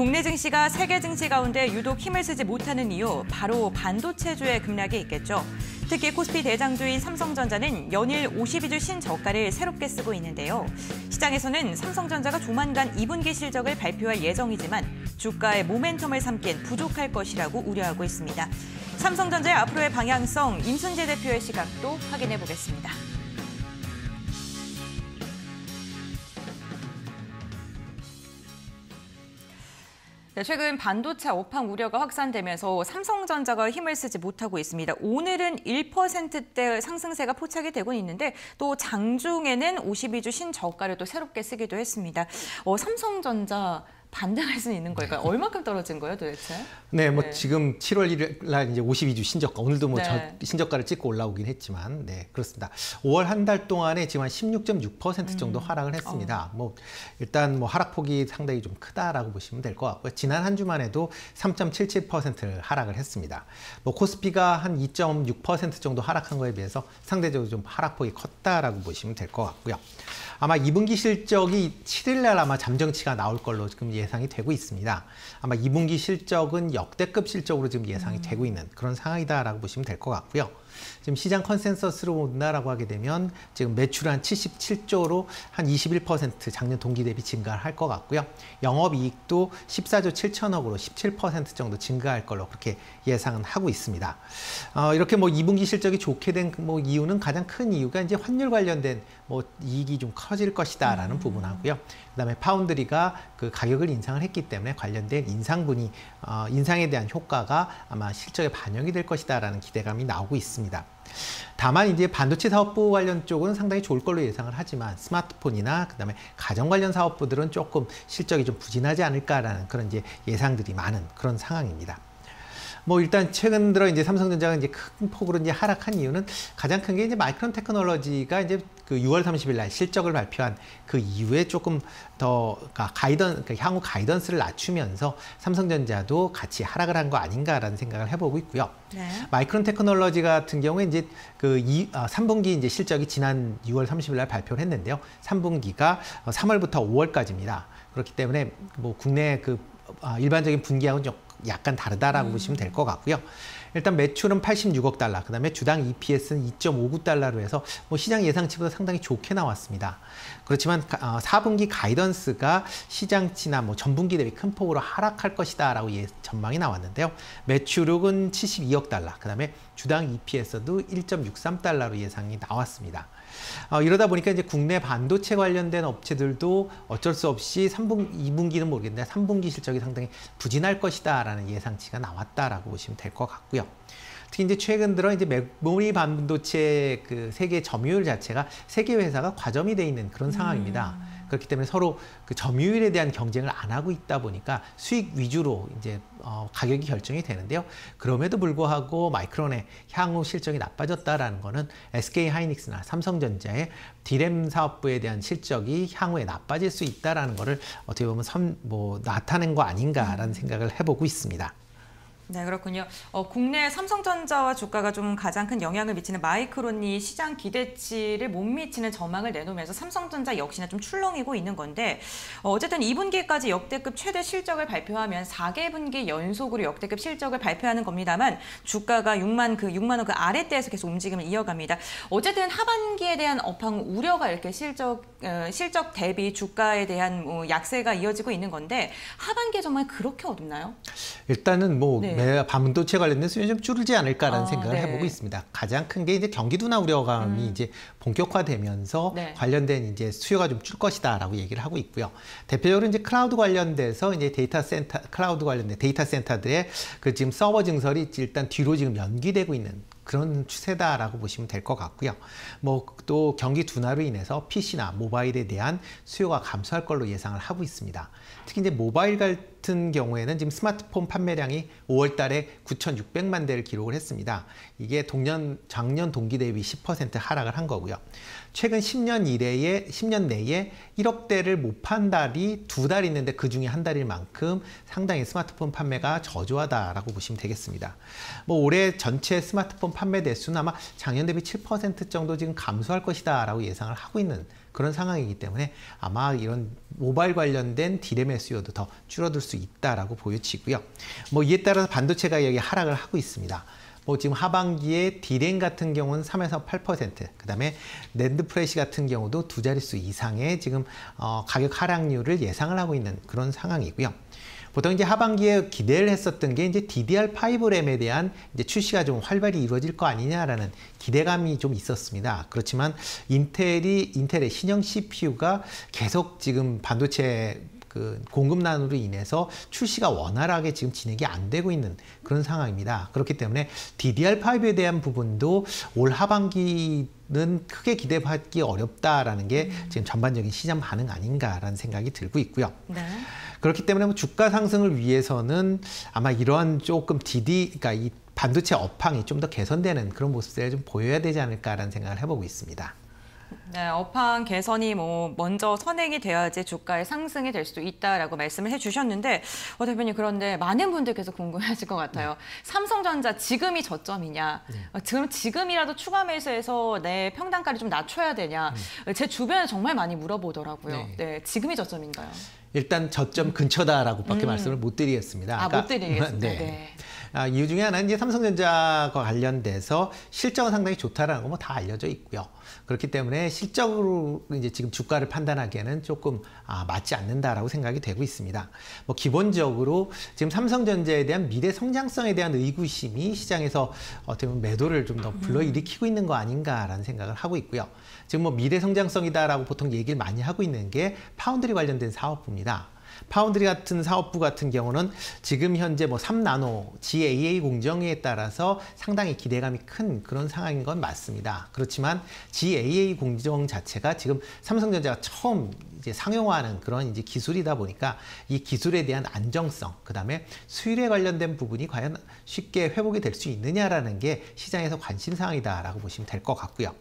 국내 증시가 세계 증시 가운데 유독 힘을 쓰지 못하는 이유 바로 반도체주의 급락이 있겠죠. 특히 코스피 대장주인 삼성전자는 연일 52주 신저가를 새롭게 쓰고 있는데요. 시장에서는 삼성전자가 조만간 2분기 실적을 발표할 예정이지만 주가의 모멘텀을 삼기엔 부족할 것이라고 우려하고 있습니다. 삼성전자의 앞으로의 방향성 임순재 대표의 시각도 확인해 보겠습니다. 최근 반도체 업황 우려가 확산되면서 삼성전자가 힘을 쓰지 못하고 있습니다. 오늘은 1%대 상승세가 포착이 되고 있는데 또 장중에는 52주 신저가를 또 새롭게 쓰기도 했습니다. 어, 삼성전자 반등할 수 있는 걸까요? 네. 얼마큼 떨어진 거예요, 도대체? 네, 뭐 네. 지금 7월 1일 날 이제 52주 신저가 오늘도 뭐 네. 신저가를 찍고 올라오긴 했지만, 네 그렇습니다. 5월 한 달 동안에 지금 한 16.6% 정도 음. 하락을 했습니다. 어. 뭐 일단 뭐 하락폭이 상당히 좀 크다라고 보시면 될 것 같고요. 지난 한 주만 해도 3.77%를 하락을 했습니다. 뭐 코스피가 한 2.6% 정도 하락한 거에 비해서 상대적으로 좀 하락폭이 컸다라고 보시면 될 것 같고요. 아마 2분기 실적이 7일 날 아마 잠정치가 나올 걸로 지금 예상이 되고 있습니다. 아마 2분기 실적은 역대급 실적으로 지금 예상이 음. 되고 있는 그런 상황이다라고 보시면 될 것 같고요. 지금 시장 컨센서스로 본다라고 하게 되면 지금 매출 한 77조로 한 21% 작년 동기 대비 증가할 것 같고요. 영업이익도 14조 7천억으로 17% 정도 증가할 걸로 그렇게 예상은 하고 있습니다. 어, 이렇게 뭐 2분기 실적이 좋게 된 뭐 이유는 가장 큰 이유가 이제 환율 관련된 뭐 이익이 좀 커질 것이다라는 음. 부분하고요. 그다음에 파운드리가 그 가격을 인상을 했기 때문에 관련된 인상분이 어, 인상에 대한 효과가 아마 실적에 반영이 될 것이다라는 기대감이 나오고 있습니다. 다만 이제 반도체 사업부 관련 쪽은 상당히 좋을 걸로 예상을 하지만 스마트폰이나 그다음에 가정 관련 사업부들은 조금 실적이 좀 부진하지 않을까라는 그런 이제 예상들이 많은 그런 상황입니다. 뭐 일단 최근 들어 이제 삼성전자가 이제 큰 폭으로 이제 하락한 이유는 가장 큰 게 이제 마이크론 테크놀로지가 이제 그 6월 30일 날 실적을 발표한 그 이후에 조금 더 그러니까 가이던 그러니까 향후 가이던스를 낮추면서 삼성전자도 같이 하락을 한 거 아닌가라는 생각을 해보고 있고요. 네. 마이크론 테크놀로지 같은 경우에 이제 그 이, 아, 3분기 이제 실적이 지난 6월 30일 날 발표를 했는데요. 3분기가 3월부터 5월까지입니다. 그렇기 때문에 뭐 국내 그 아, 일반적인 분기하고는 좀 약간 다르다라고 음. 보시면 될 것 같고요. 일단 매출은 86억 달러, 그 다음에 주당 EPS는 2.59달러로 해서 뭐 시장 예상치보다 상당히 좋게 나왔습니다. 그렇지만 어, 4분기 가이던스가 시장치나 뭐 전분기 대비 큰 폭으로 하락할 것이다 라고 예, 전망이 나왔는데요. 매출은 72억 달러, 그 다음에 주당 EPS도 1.63달러로 예상이 나왔습니다. 어, 이러다 보니까 이제 국내 반도체 관련된 업체들도 어쩔 수 없이 3분, 2분기는 모르겠는데 3분기 실적이 상당히 부진할 것이다라는 예상치가 나왔다라고 보시면 될 것 같고요. 특히 이제 최근 들어 이제 메모리 반도체 그 세계 점유율 자체가 세계 회사가 과점이 돼 있는 그런 상황입니다. 음. 그렇기 때문에 서로 그 점유율에 대한 경쟁을 안 하고 있다 보니까 수익 위주로 이제 어, 가격이 결정이 되는데요. 그럼에도 불구하고 마이크론의 향후 실적이 나빠졌다라는 거는 SK 하이닉스나 삼성전자의 디램 사업부에 대한 실적이 향후에 나빠질 수 있다라는 거를 어떻게 보면 선, 뭐 나타낸 거 아닌가라는 생각을 해보고 있습니다. 네, 그렇군요. 어, 국내 삼성전자와 주가가 좀 가장 큰 영향을 미치는 마이크론이 시장 기대치를 못 미치는 전망을 내놓으면서 삼성전자 역시나 좀 출렁이고 있는 건데 어, 쨌든 2분기까지 역대급 최대 실적을 발표하면 4개 분기 연속으로 역대급 실적을 발표하는 겁니다만 주가가 6만 그 6만 원 그 아래대에서 계속 움직임을 이어갑니다. 어쨌든 하반기에 대한 업황 우려가 이렇게 실적 어, 실적 대비 주가에 대한 뭐 약세가 이어지고 있는 건데 하반기에 정말 그렇게 어둡나요? 일단은 뭐 네. 매 반도체 관련된 수요는 좀 줄지 않을까라는 아, 생각을 네. 해보고 있습니다. 가장 큰 게 이제 경기 둔화 우려감이 음. 이제 본격화되면서 네. 관련된 이제 수요가 좀 줄 것이다라고 얘기를 하고 있고요. 대표적으로 이제 클라우드 관련돼서 이제 데이터 센터 클라우드 관련된 데이터 센터들의 그 지금 서버 증설이 일단 뒤로 지금 연기되고 있는 그런 추세다라고 보시면 될 것 같고요. 뭐 또 경기 둔화로 인해서 PC나 모바일에 대한 수요가 감소할 걸로 예상을 하고 있습니다. 특히 이제 모바일 같은 경우에는 지금 스마트폰 판매량이 5월 달에 9,600만 대를 기록을 했습니다. 이게 동년 작년 동기 대비 10% 하락을 한 거고요. 최근 10년 이래에 10년 내에 1억 대를 못 판 달이 두 달 있는데 그 중에 한 달일 만큼 상당히 스마트폰 판매가 저조하다라고 보시면 되겠습니다. 뭐 올해 전체 스마트폰 판매 대수는 아마 작년 대비 7% 정도 지금 감소할 것이다라고 예상을 하고 있는 그런 상황이기 때문에 아마 이런 모바일 관련된 디램의 수요도 더 줄어들 수 있다라고 보여지고요. 뭐 이에 따라서 반도체 가격이 하락을 하고 있습니다. 뭐 지금 하반기에 디램 같은 경우는 3에서 8%, 그다음에 낸드 플래시 같은 경우도 두 자릿수 이상의 지금 어, 가격 하락률을 예상을 하고 있는 그런 상황이고요. 보통 이제 하반기에 기대를 했었던 게 이제 DDR5램에 대한 이제 출시가 좀 활발히 이루어질 거 아니냐라는 기대감이 좀 있었습니다. 그렇지만 인텔이 인텔의 신형 CPU가 계속 지금 반도체 그 공급난으로 인해서 출시가 원활하게 지금 진행이 안 되고 있는 그런 상황입니다. 그렇기 때문에 DDR5에 대한 부분도 올 하반기 는 크게 기대받기 어렵다라는 게 지금 전반적인 시장 반응 아닌가라는 생각이 들고 있고요. 네. 그렇기 때문에 뭐 주가 상승을 위해서는 아마 이러한 조금 DD, 그러니까 이 반도체 업황이 좀 더 개선되는 그런 모습들을 좀 보여야 되지 않을까라는 생각을 해보고 있습니다. 네, 업황 개선이 뭐 먼저 선행이 돼야지 주가의 상승이 될 수도 있다라고 말씀을 해주셨는데 어, 대표님 그런데 많은 분들께서 궁금해하실 것 같아요. 삼성전자 지금이 저점이냐? 어, 지금 지금이라도 추가 매수해서 내 평단가를 좀 낮춰야 되냐? 제 주변에 정말 많이 물어보더라고요. 네. 네, 지금이 저점인가요? 일단 저점 근처다라고밖에 말씀을 못 드리겠습니다. 아, 못 드리겠습니다. 네. 네. 아, 이유 중에 하나는 이제 삼성전자와 관련돼서 실적은 상당히 좋다라는 거 뭐 다 알려져 있고요. 그렇기 때문에 실적으로 이제 지금 주가를 판단하기에는 조금 아, 맞지 않는다라고 생각이 되고 있습니다. 뭐 기본적으로 지금 삼성전자에 대한 미래 성장성에 대한 의구심이 시장에서 어떻게 보면 매도를 좀 더 불러일으키고 있는 거 아닌가라는 생각을 하고 있고요. 지금 뭐 미래 성장성이다라고 보통 얘기를 많이 하고 있는 게 파운드리 관련된 사업부 입니다. 파운드리 같은 사업부 같은 경우는 지금 현재 뭐 3나노 GAA 공정에 따라서 상당히 기대감이 큰 그런 상황인 건 맞습니다. 그렇지만 GAA 공정 자체가 지금 삼성전자가 처음 이제 상용화하는 그런 이제 기술이다 보니까 이 기술에 대한 안정성, 그 다음에 수율에 관련된 부분이 과연 쉽게 회복이 될 수 있느냐라는 게 시장에서 관심 사항이다라고 보시면 될 것 같고요.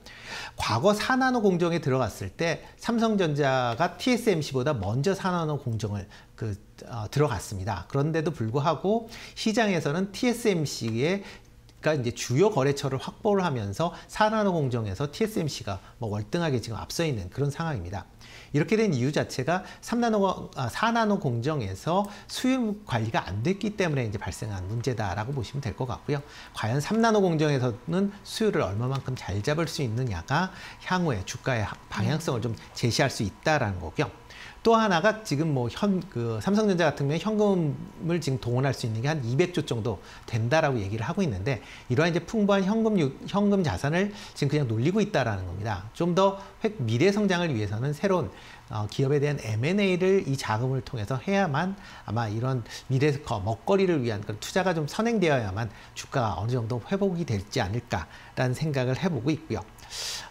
과거 4나노 공정에 들어갔을 때 삼성전자가 TSMC보다 먼저 4나노 공정을 그 어, 들어갔습니다. 그런데도 불구하고 시장에서는 TSMC의 가 이제 주요 거래처를 확보를 하면서 4나노 공정에서 TSMC가 뭐 월등하게 지금 앞서 있는 그런 상황입니다. 이렇게 된 이유 자체가 3나노, 아, 4나노 공정에서 수율 관리가 안 됐기 때문에 이제 발생한 문제다라고 보시면 될 것 같고요. 과연 3나노 공정에서는 수율을 얼마만큼 잘 잡을 수 있느냐가 향후에 주가의 방향성을 좀 제시할 수 있다라는 거고요. 또 하나가 지금 뭐 현 그 삼성전자 같은 경우에 현금을 지금 동원할 수 있는 게 한 200조 정도 된다라고 얘기를 하고 있는데 이러한 이제 풍부한 현금 유, 현금 자산을 지금 그냥 놀리고 있다라는 겁니다. 좀 더 미래 성장을 위해서는 새로운 어, 기업에 대한 M&A를 이 자금을 통해서 해야만 아마 이런 미래 먹거리를 위한 그런 투자가 좀 선행되어야만 주가가 어느 정도 회복이 될지 않을까라는 생각을 해보고 있고요.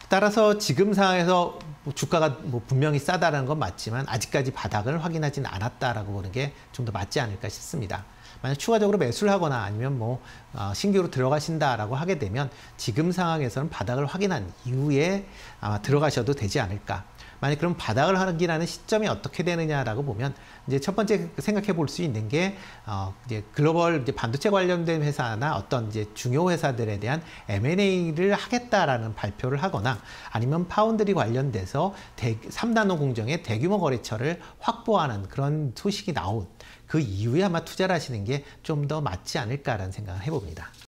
따라서 지금 상황에서 뭐 주가가 뭐 분명히 싸다는 건 맞지만 아직까지 바닥을 확인하지는 않았다라고 보는 게 좀 더 맞지 않을까 싶습니다. 만약 추가적으로 매수를 하거나 아니면 뭐 어, 신규로 들어가신다라고 하게 되면 지금 상황에서는 바닥을 확인한 이후에 아마 들어가셔도 되지 않을까. 만약 그럼 바닥을 확인하는 시점이 어떻게 되느냐라고 보면 이제 첫 번째 생각해 볼 수 있는 게 어, 이제 글로벌 이제 반도체 관련된 회사나 어떤 이제 중요 회사들에 대한 M&A를 하겠다라는 발표를 하거나 아니면 파운드리 관련돼서 대, 3나노 공정의 대규모 거래처를 확보하는 그런 소식이 나온 그 이후에 아마 투자를 하시는 게 좀 더 맞지 않을까라는 생각을 해봅니다.